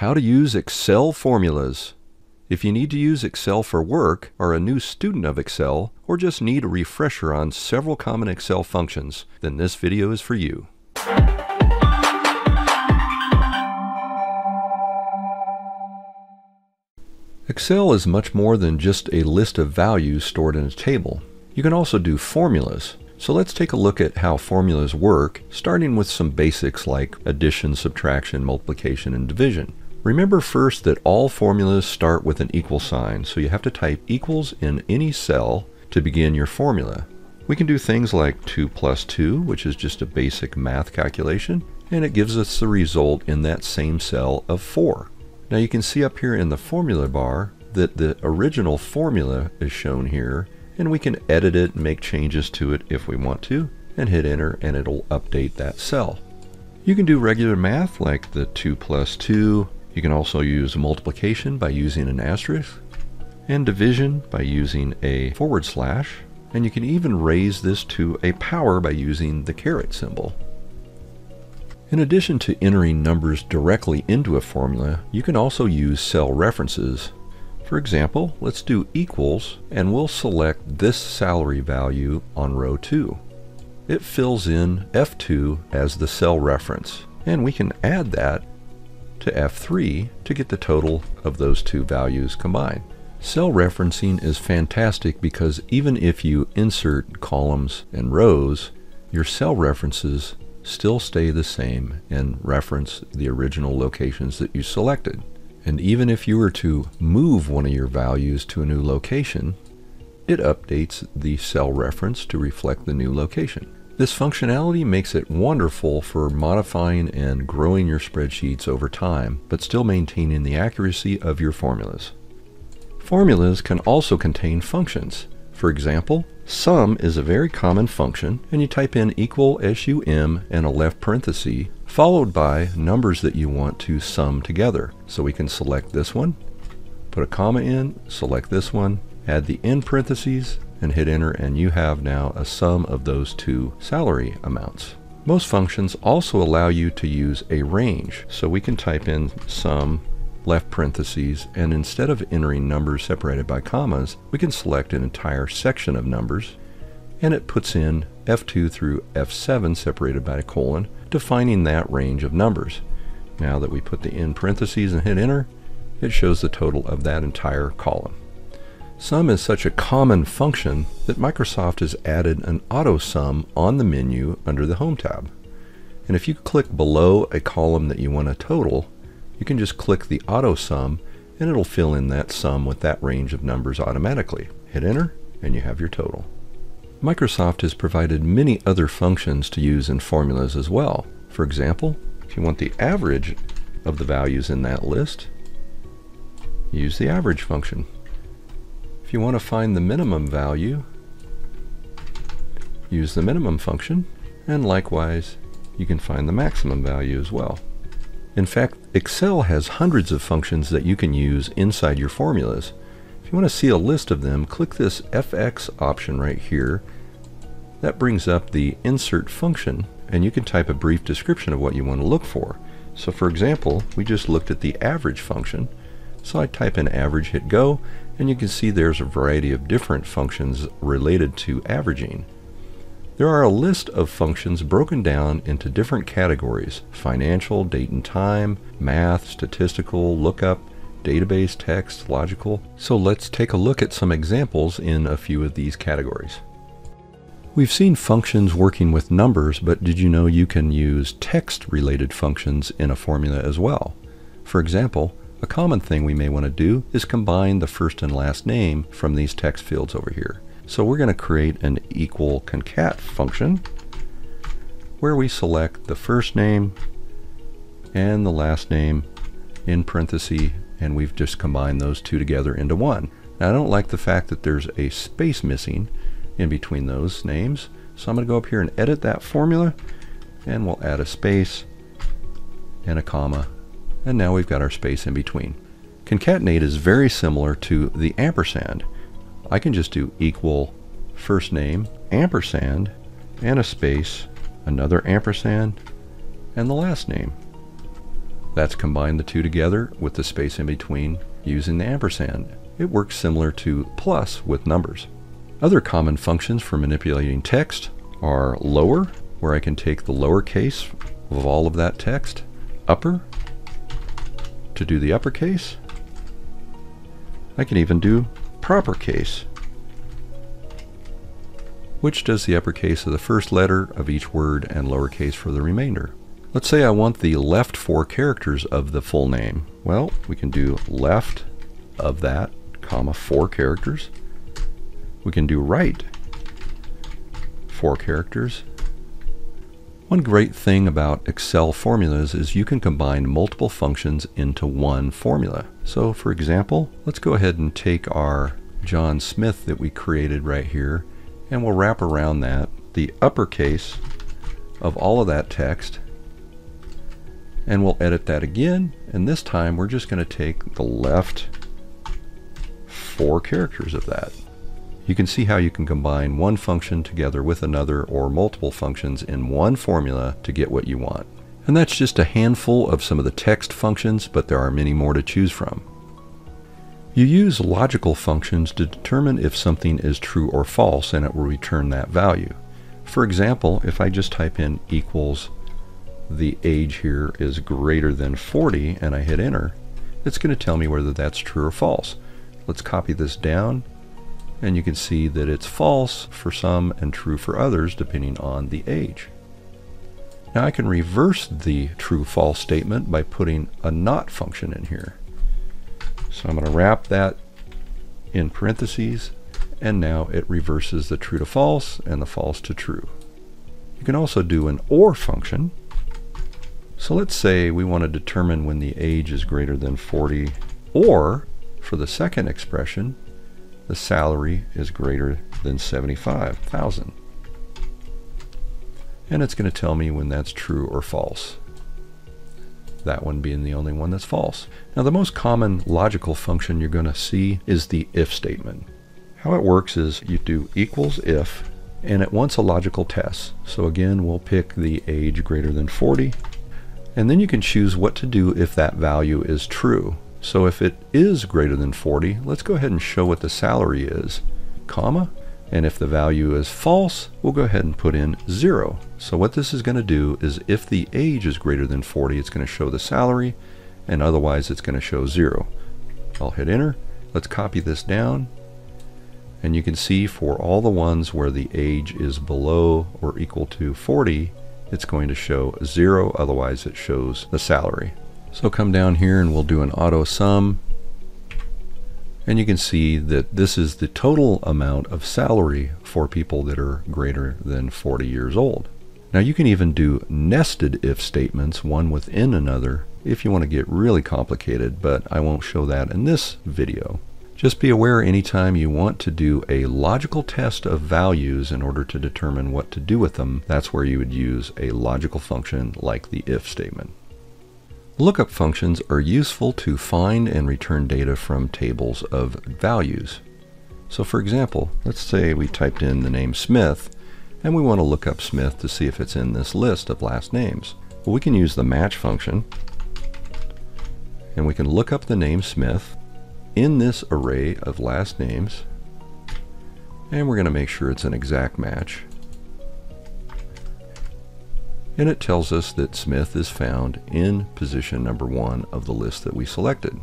How to use Excel formulas. If you need to use Excel for work, are a new student of Excel, or just need a refresher on several common Excel functions, then this video is for you. Excel is much more than just a list of values stored in a table. You can also do formulas. So let's take a look at how formulas work, starting with some basics like addition, subtraction, multiplication, and division. Remember first that all formulas start with an equal sign, so you have to type equals in any cell to begin your formula. We can do things like 2 plus 2, which is just a basic math calculation, and it gives us the result in that same cell of 4. Now you can see up here in the formula bar that the original formula is shown here and we can edit it and make changes to it if we want to and hit enter and it'll update that cell. You can do regular math like the 2 plus 2. You can also use multiplication by using an asterisk and division by using a forward slash and you can even raise this to a power by using the caret symbol. In addition to entering numbers directly into a formula, you can also use cell references. For example, let's do equals and we'll select this salary value on row 2. It fills in F2 as the cell reference and we can add that to F3 to get the total of those two values combined. Cell referencing is fantastic because even if you insert columns and rows, your cell references still stay the same and reference the original locations that you selected. And even if you were to move one of your values to a new location, it updates the cell reference to reflect the new location. This functionality makes it wonderful for modifying and growing your spreadsheets over time, but still maintaining the accuracy of your formulas. Formulas can also contain functions. For example, sum is a very common function, and you type in equal sum and a left parenthesis, followed by numbers that you want to sum together. So we can select this one, put a comma in, select this one, add the end parentheses, and hit enter, and you have now a sum of those two salary amounts. Most functions also allow you to use a range, so we can type in sum left parentheses, and instead of entering numbers separated by commas, we can select an entire section of numbers, and it puts in F2 through F7 separated by a colon, defining that range of numbers. Now that we put the in parentheses and hit enter, it shows the total of that entire column. Sum is such a common function that Microsoft has added an auto sum on the menu under the Home tab. And if you click below a column that you want to total, you can just click the auto sum and it'll fill in that sum with that range of numbers automatically. Hit enter and you have your total. Microsoft has provided many other functions to use in formulas as well. For example, if you want the average of the values in that list, use the average function. You want to find the minimum value, use the minimum function, and likewise, you can find the maximum value as well. In fact, Excel has hundreds of functions that you can use inside your formulas. If you want to see a list of them, click this FX option right here. That brings up the insert function and you can type a brief description of what you want to look for. So for example, we just looked at the average function. So I type in average, hit go, and you can see there's a variety of different functions related to averaging. There are a list of functions broken down into different categories financial, date and time, math, statistical, lookup, database, text, logical. So let's take a look at some examples in a few of these categories. We've seen functions working with numbers, but did you know you can use text related functions in a formula as well? For example, a common thing we may want to do is combine the first and last name from these text fields over here. So we're going to create an equal concat function where we select the first name and the last name in parenthesis and we've just combined those two together into one. Now I don't like the fact that there's a space missing in between those names so I'm going to go up here and edit that formula and we'll add a space and a comma and now we've got our space in between. Concatenate is very similar to the ampersand. I can just do equal first name, ampersand, and a space, another ampersand, and the last name. That's combined the two together with the space in between using the ampersand. It works similar to plus with numbers. Other common functions for manipulating text are lower, where I can take the lowercase of all of that text, upper, to do the uppercase. I can even do proper case, which does the uppercase of the first letter of each word and lowercase for the remainder. Let's say I want the left four characters of the full name. Well, we can do left of that, comma, four characters. We can do right, four characters. One great thing about Excel formulas is you can combine multiple functions into one formula. So for example, let's go ahead and take our John Smith that we created right here and we'll wrap around that the uppercase of all of that text and we'll edit that again and this time we're just going to take the left four characters of that. You can see how you can combine one function together with another or multiple functions in one formula to get what you want. And that's just a handful of some of the text functions, but there are many more to choose from. You use logical functions to determine if something is true or false and it will return that value. For example, if I just type in equals the age here is greater than 40 and I hit enter, it's going to tell me whether that's true or false. Let's copy this down and you can see that it's false for some and true for others depending on the age. Now I can reverse the true-false statement by putting a not function in here. So I'm going to wrap that in parentheses and now it reverses the true to false and the false to true. You can also do an OR function. So let's say we want to determine when the age is greater than 40 or for the second expression the salary is greater than 75,000. And it's going to tell me when that's true or false that one being the only one that's false. Now the most common logical function you're going to see is the if statement. How it works is you do equals if and it wants a logical test. So again we'll pick the age greater than 40 and then you can choose what to do if that value is true. So if it is greater than 40, let's go ahead and show what the salary is, comma, and if the value is false, we'll go ahead and put in 0. So what this is going to do is if the age is greater than 40, it's going to show the salary, and otherwise it's going to show 0. I'll hit enter. Let's copy this down. And you can see for all the ones where the age is below or equal to 40, it's going to show 0, otherwise it shows the salary. So come down here and we'll do an auto sum and you can see that this is the total amount of salary for people that are greater than 40 years old. Now you can even do nested if statements, one within another, if you want to get really complicated, but I won't show that in this video. Just be aware anytime you want to do a logical test of values in order to determine what to do with them, that's where you would use a logical function like the if statement. Lookup functions are useful to find and return data from tables of values. So for example, let's say we typed in the name Smith and we want to look up Smith to see if it's in this list of last names. Well, we can use the match function and we can look up the name Smith in this array of last names and we're going to make sure it's an exact match and it tells us that Smith is found in position number one of the list that we selected.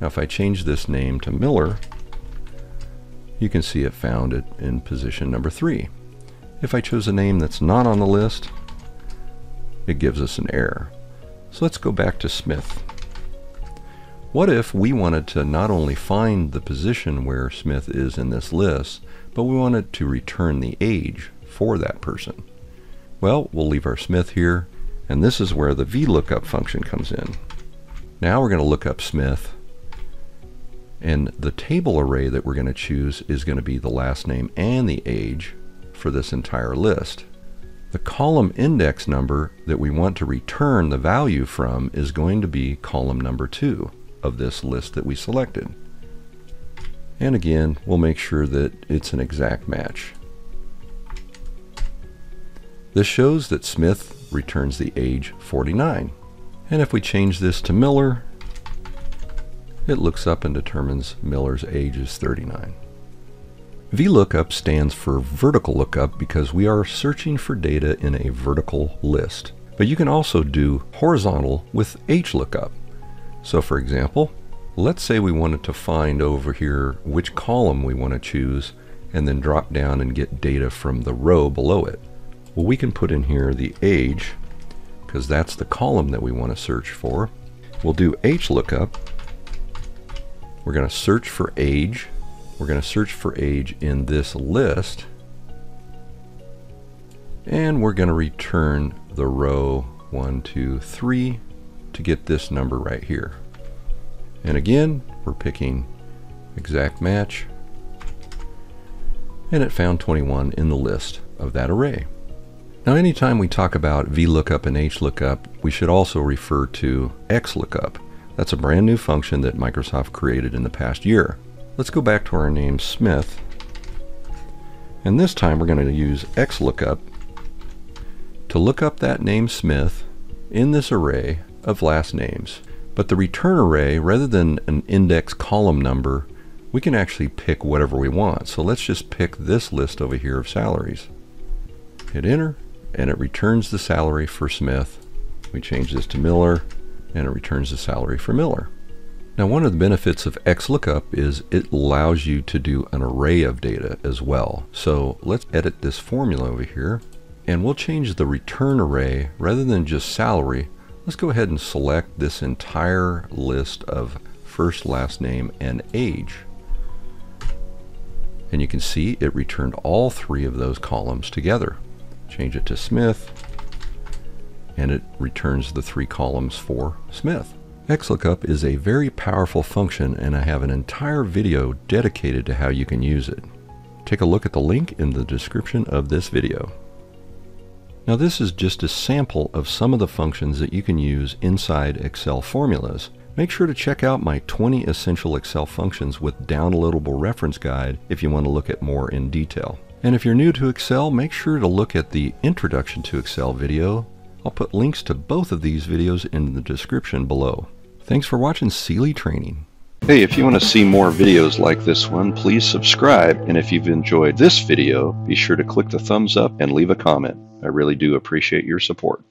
Now if I change this name to Miller, you can see it found it in position number three. If I chose a name that's not on the list, it gives us an error. So let's go back to Smith. What if we wanted to not only find the position where Smith is in this list, but we wanted to return the age for that person? Well, we'll leave our Smith here, and this is where the VLOOKUP function comes in. Now we're going to look up Smith, and the table array that we're going to choose is going to be the last name and the age for this entire list. The column index number that we want to return the value from is going to be column number 2 of this list that we selected. And again, we'll make sure that it's an exact match. This shows that Smith returns the age 49. And if we change this to Miller, it looks up and determines Miller's age is 39. VLOOKUP stands for vertical lookup because we are searching for data in a vertical list. But you can also do horizontal with HLOOKUP. So for example, let's say we wanted to find over here which column we want to choose and then drop down and get data from the row below it. Well, we can put in here the age because that's the column that we want to search for. We'll do HLOOKUP. We're going to search for age. We're going to search for age in this list. And we're going to return the row 1, 2, 3 to get this number right here. And again, we're picking exact match. And it found 21 in the list of that array. Now anytime we talk about VLOOKUP and HLOOKUP, we should also refer to XLOOKUP. That's a brand new function that Microsoft created in the past year. Let's go back to our name Smith. And this time we're going to use XLOOKUP to look up that name Smith in this array of last names. But the return array, rather than an index column number, we can actually pick whatever we want. So let's just pick this list over here of salaries. Hit enter, and it returns the salary for Smith. We change this to Miller, and it returns the salary for Miller. Now one of the benefits of XLOOKUP is it allows you to do an array of data as well. So let's edit this formula over here and we'll change the return array rather than just salary. Let's go ahead and select this entire list of first, last name, and age. And you can see it returned all three of those columns together. Change it to Smith, and it returns the three columns for Smith. XLOOKUP is a very powerful function and I have an entire video dedicated to how you can use it. Take a look at the link in the description of this video. Now this is just a sample of some of the functions that you can use inside Excel formulas. Make sure to check out my 20 essential Excel functions with downloadable reference guide if you want to look at more in detail. And if you're new to Excel, make sure to look at the Introduction to Excel video. I'll put links to both of these videos in the description below. Thanks for watching Sele Training. Hey, if you want to see more videos like this one, please subscribe. And if you've enjoyed this video, be sure to click the thumbs up and leave a comment. I really do appreciate your support.